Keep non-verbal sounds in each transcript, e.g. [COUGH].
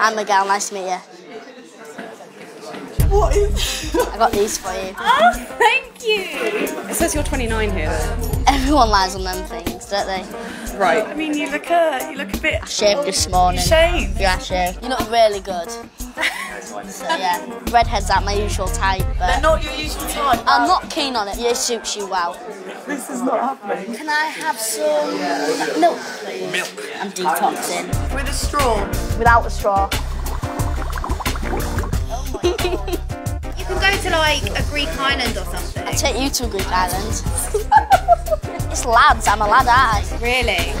I'm Miguel. Nice to meet you. What is? I got these for you. [LAUGHS] Oh, thank you. It says you're 29 here. Though. Everyone lies on them things, don't they? Right. I mean, you look a you look a bit. Shaved this morning. You shaved. Yeah, shaved. You look really good. So [LAUGHS] yeah, redheads aren't my usual type, They're but not your usual type. I'm not keen on it. It suits you well. This is not happening. Can I have some milk, please? Milk. I'm detoxing. With a straw. Without a straw. You can go to like a Greek island or something. I'll take you to a Greek island. [LAUGHS] it's lads, I'm a lad, aren't I? Really?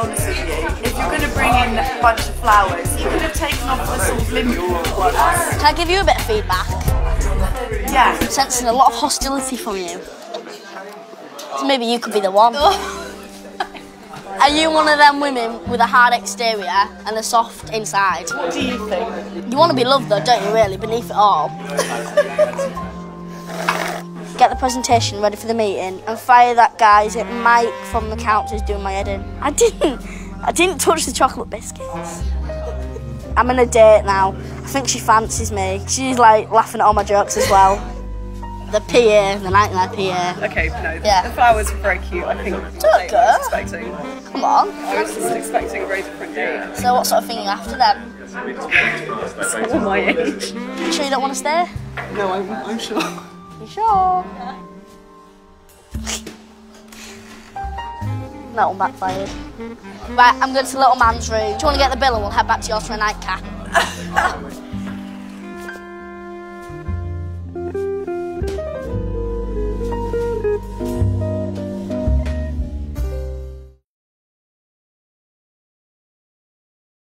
Honest with you. If you're going to bring in a bunch of flowers, you could have taken off the sort of limp ones. Can I give you a bit of feedback? Yeah. I'm Sensing a lot of hostility from you. So maybe you could be the one. [LAUGHS] Are you one of them women with a hard exterior and a soft inside? What do you think? You want to be loved though, don't you really, beneath it all? [LAUGHS] Presentation ready for the meeting and fire that guy's it Mike from the couch is doing my head in. I didn't I didn't touch the chocolate biscuits. I'm on a date now. I think she fancies me. She's like laughing at all my jokes as well. The PA, the nightmare PA. Okay, no. Yeah. The flowers were very cute. I think. Don't I was expecting. Come on. I was just expecting a very different date. So what sort of thing are you after then? [LAUGHS] All my age. You sure you don't want to stay? No, I'm, I'm sure. You sure? that one backfired. Right, I'm going to little man's room. Do you want to get the bill and we'll head back to yours for a nightcap? [LAUGHS]